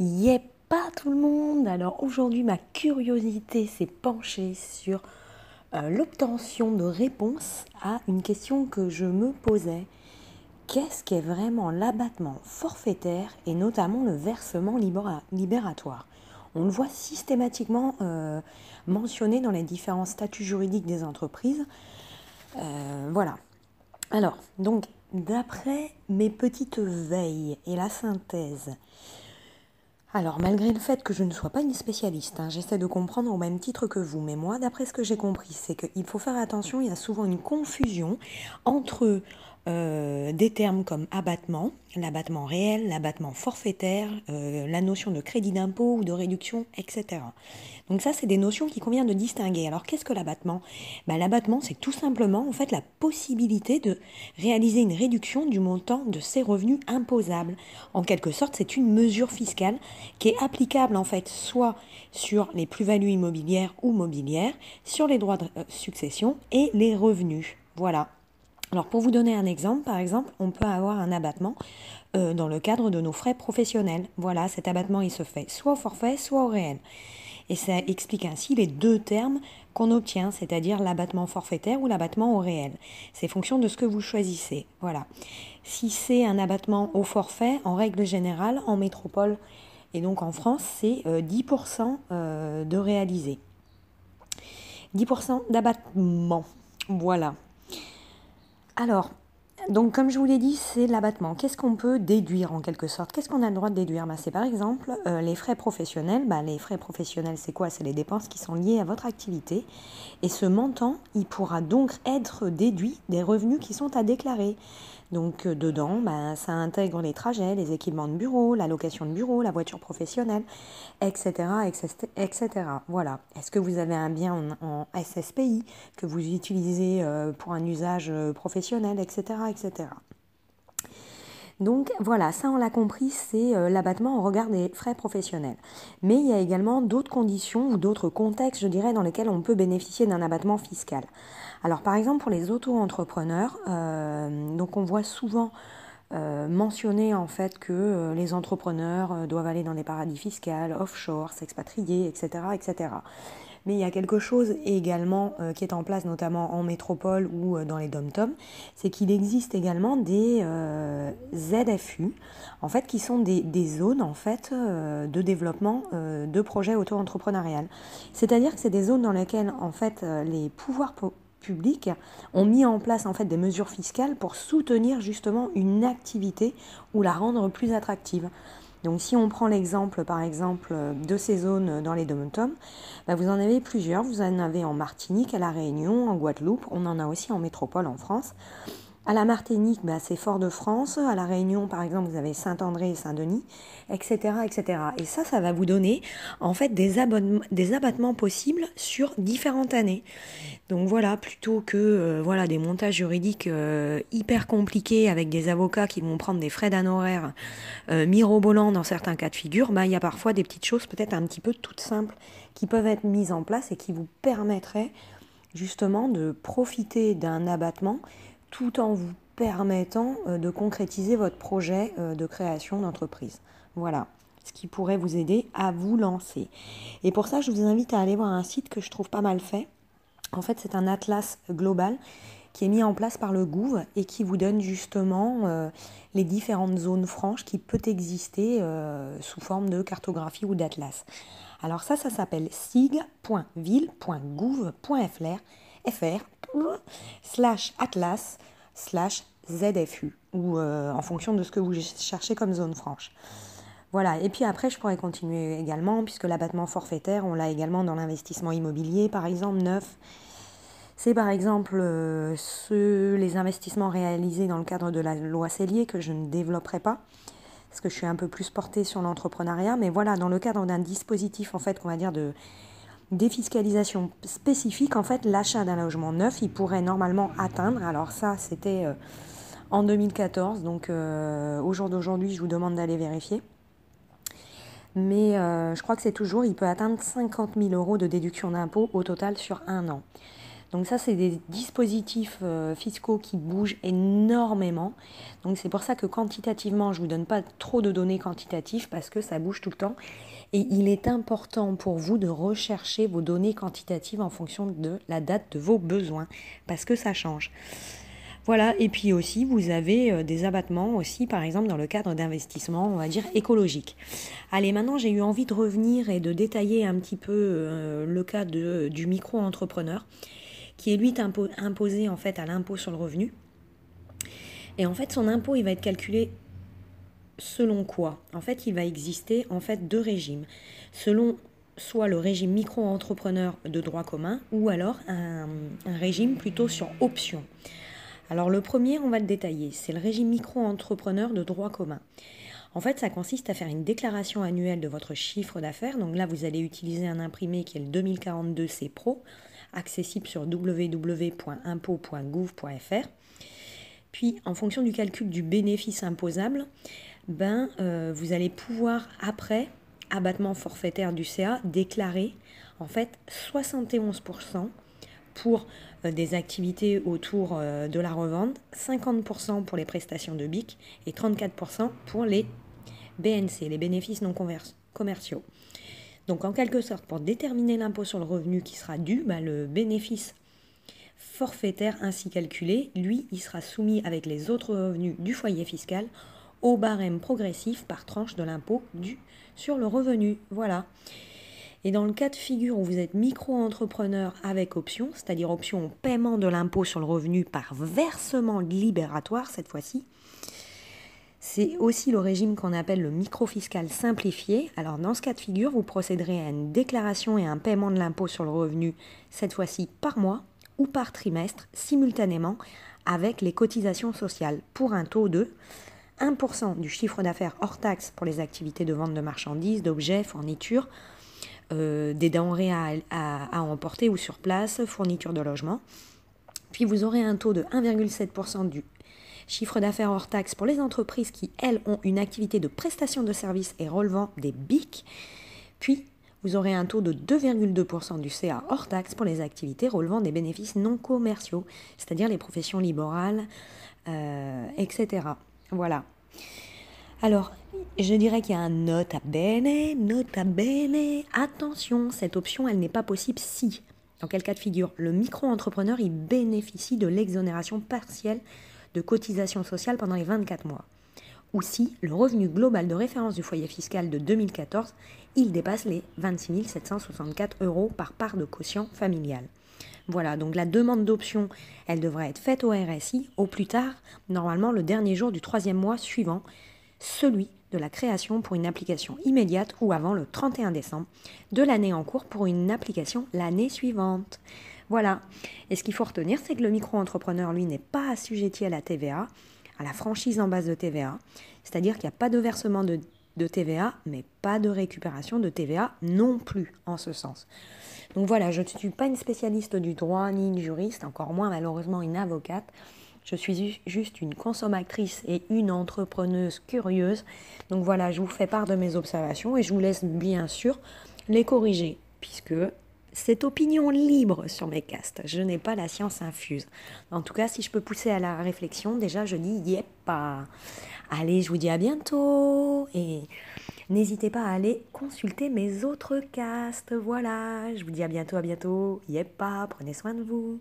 Yep, pas tout le monde. Alors aujourd'hui, ma curiosité s'est penchée sur euh, l'obtention de réponses à une question que je me posais. Qu'est-ce qu'est vraiment l'abattement forfaitaire et notamment le versement libératoire? On le voit systématiquement euh, mentionné dans les différents statuts juridiques des entreprises. Euh, voilà. Alors, donc, d'après mes petites veilles et la synthèse, alors, malgré le fait que je ne sois pas une spécialiste, hein, j'essaie de comprendre au même titre que vous, mais moi, d'après ce que j'ai compris, c'est qu'il faut faire attention, il y a souvent une confusion entre euh, des termes comme abattement, l'abattement réel, l'abattement forfaitaire, euh, la notion de crédit d'impôt ou de réduction, etc. Donc ça, c'est des notions qui convient de distinguer. Alors qu'est-ce que l'abattement? Ben, L'abattement, c'est tout simplement en fait la possibilité de réaliser une réduction du montant de ses revenus imposables. En quelque sorte, c'est une mesure fiscale qui est applicable en fait soit sur les plus-values immobilières ou mobilières, sur les droits de euh, succession et les revenus. Voilà. Alors pour vous donner un exemple, par exemple, on peut avoir un abattement euh, dans le cadre de nos frais professionnels. Voilà, cet abattement il se fait soit au forfait, soit au réel. Et ça explique ainsi les deux termes qu'on obtient, c'est-à-dire l'abattement forfaitaire ou l'abattement au réel. C'est fonction de ce que vous choisissez. Voilà. Si c'est un abattement au forfait, en règle générale, en métropole et donc en France, c'est 10% euh, euh, de réalisé. 10% d'abattement. Voilà. Alors, donc comme je vous l'ai dit, c'est l'abattement. Qu'est-ce qu'on peut déduire en quelque sorte? Qu'est-ce qu'on a le droit de déduire? Bah, C'est par exemple euh, les frais professionnels. Bah, les frais professionnels, c'est quoi? C'est les dépenses qui sont liées à votre activité. Et ce montant, il pourra donc être déduit des revenus qui sont à déclarer. Donc euh, dedans, ben, ça intègre les trajets, les équipements de bureau, la location de bureau, la voiture professionnelle, etc. etc. Voilà. Est-ce que vous avez un bien en, SSPI que vous utilisez euh, pour un usage euh, professionnel, etc. etc. Donc voilà, ça on l'a compris, c'est l'abattement au regard des frais professionnels. Mais il y a également d'autres conditions ou d'autres contextes, je dirais, dans lesquels on peut bénéficier d'un abattement fiscal. Alors par exemple pour les auto-entrepreneurs, euh, donc on voit souvent euh, mentionner en fait que euh, les entrepreneurs doivent aller dans des paradis fiscaux, offshore, s'expatrier, etc. Mais il y a quelque chose également qui est en place, notamment en métropole ou dans les dom-toms, c'est qu'il existe également des ZFU, en fait, qui sont des, zones en fait de développement de projets auto-entrepreneurial. C'est-à-dire que c'est des zones dans lesquelles en fait les pouvoirs publics ont mis en place des mesures fiscales pour soutenir justement une activité ou la rendre plus attractive. Donc si on prend l'exemple par exemple de ces zones dans les dom bah, vous en avez plusieurs. Vous en avez en Martinique, à La Réunion, en Guadeloupe, on en a aussi en métropole en France. À la Martinique, bah, c'est Fort-de-France. À la Réunion, par exemple, vous avez Saint-André et Saint-Denis, etc., etc. Et ça, ça va vous donner en fait des, abattements possibles sur différentes années. Donc voilà, plutôt que euh, voilà des montages juridiques euh, hyper compliqués avec des avocats qui vont prendre des frais d'honoraires euh, mirobolants dans certains cas de figure, bah, il y a parfois des petites choses peut-être un petit peu toutes simples qui peuvent être mises en place et qui vous permettraient justement de profiter d'un abattement tout en vous permettant euh, de concrétiser votre projet euh, de création d'entreprise. Voilà ce qui pourrait vous aider à vous lancer. Et pour ça, je vous invite à aller voir un site que je trouve pas mal fait. En fait, c'est un atlas global qui est mis en place par le Gouv et qui vous donne justement euh, les différentes zones franches qui peuvent exister sous forme de cartographie ou d'atlas. Alors ça, ça s'appelle sig.ville.gouv.fr fr slash atlas slash ZFU ou euh, en fonction de ce que vous cherchez comme zone franche. Voilà, et puis après je pourrais continuer également, puisque l'abattement forfaitaire, on l'a également dans l'investissement immobilier, par exemple, neuf. C'est par exemple euh, les investissements réalisés dans le cadre de la loi Cellier que je ne développerai pas, parce que je suis un peu plus portée sur l'entrepreneuriat, mais voilà, dans le cadre d'un dispositif en fait qu'on va dire de défiscalisation spécifique, en fait, l'achat d'un logement neuf, il pourrait normalement atteindre, alors ça c'était euh, en 2014, donc euh, au jour d'aujourd'hui, je vous demande d'aller vérifier. Mais euh, je crois que c'est toujours, il peut atteindre 50 000 euros de déduction d'impôt au total sur un an. Donc ça, c'est des dispositifs euh, fiscaux qui bougent énormément. Donc c'est pour ça que quantitativement, je ne vous donne pas trop de données quantitatives parce que ça bouge tout le temps. Et il est important pour vous de rechercher vos données quantitatives en fonction de la date de vos besoins parce que ça change. Voilà, et puis aussi, vous avez euh, des abattements aussi, par exemple, dans le cadre d'investissements, on va dire, écologiques. Allez, maintenant, j'ai eu envie de revenir et de détailler un petit peu euh, le cas de, du micro-entrepreneur, qui est lui imposé en fait à l'impôt sur le revenu. Et en fait, son impôt, il va être calculé selon quoi? En fait, il va exister en fait deux régimes. Selon soit le régime micro-entrepreneur de droit commun ou alors un, un régime plutôt sur option. Alors le premier, on va le détailler, c'est le régime micro-entrepreneur de droit commun. En fait, ça consiste à faire une déclaration annuelle de votre chiffre d'affaires. Donc là, vous allez utiliser un imprimé qui est le 2042 C Pro, accessible sur www.impôt.gouv.fr. Puis, en fonction du calcul du bénéfice imposable, ben, euh, vous allez pouvoir, après abattement forfaitaire du CA, déclarer en fait 71% pour euh, des activités autour euh, de la revente, 50% pour les prestations de BIC et 34% pour les BNC, les bénéfices non commerciaux. Donc en quelque sorte, pour déterminer l'impôt sur le revenu qui sera dû, bah, le bénéfice forfaitaire ainsi calculé, lui, il sera soumis avec les autres revenus du foyer fiscal au barème progressif par tranche de l'impôt dû sur le revenu. Voilà. Et dans le cas de figure où vous êtes micro-entrepreneur avec option, c'est-à-dire option paiement de l'impôt sur le revenu par versement libératoire cette fois-ci, c'est aussi le régime qu'on appelle le micro-fiscal simplifié. Alors dans ce cas de figure, vous procéderez à une déclaration et un paiement de l'impôt sur le revenu, cette fois-ci par mois ou par trimestre, simultanément avec les cotisations sociales, pour un taux de 1% du chiffre d'affaires hors taxe pour les activités de vente de marchandises, d'objets, fournitures, euh, des denrées à, emporter ou sur place, fourniture de logement. Puis vous aurez un taux de 1,7% du chiffre d'affaires hors taxe pour les entreprises qui, elles, ont une activité de prestation de services et relevant des BIC. Puis vous aurez un taux de 2,2% du CA hors taxe pour les activités relevant des bénéfices non commerciaux, c'est-à-dire les professions libérales, euh, etc. Voilà. Alors, je dirais qu'il y a un nota bene, nota bene. Attention, cette option, elle n'est pas possible si, dans quel cas de figure, le micro-entrepreneur, il bénéficie de l'exonération partielle de cotisation sociale pendant les 24 mois. Ou si le revenu global de référence du foyer fiscal de 2014, il dépasse les 26 764 euros par part de quotient familial. Voilà, donc la demande d'option, elle devrait être faite au RSI au plus tard, normalement le dernier jour du troisième mois suivant, celui de la création pour une application immédiate ou avant le 31 décembre de l'année en cours pour une application l'année suivante. Voilà. Et ce qu'il faut retenir, c'est que le micro-entrepreneur, lui, n'est pas assujetti à la TVA, à la franchise en base de TVA. C'est-à-dire qu'il n'y a pas de versement de, TVA, mais pas de récupération de TVA non plus en ce sens. Donc voilà, je ne suis pas une spécialiste du droit ni une juriste, encore moins malheureusement une avocate. Je suis juste une consommatrice et une entrepreneuse curieuse. Donc voilà, je vous fais part de mes observations et je vous laisse bien sûr les corriger, puisque c'est opinion libre sur mes castes. Je n'ai pas la science infuse. En tout cas, si je peux pousser à la réflexion, déjà je dis yep. Allez, je vous dis à bientôt et n'hésitez pas à aller consulter mes autres castes. Voilà, je vous dis à bientôt, à bientôt. Yep prenez soin de vous.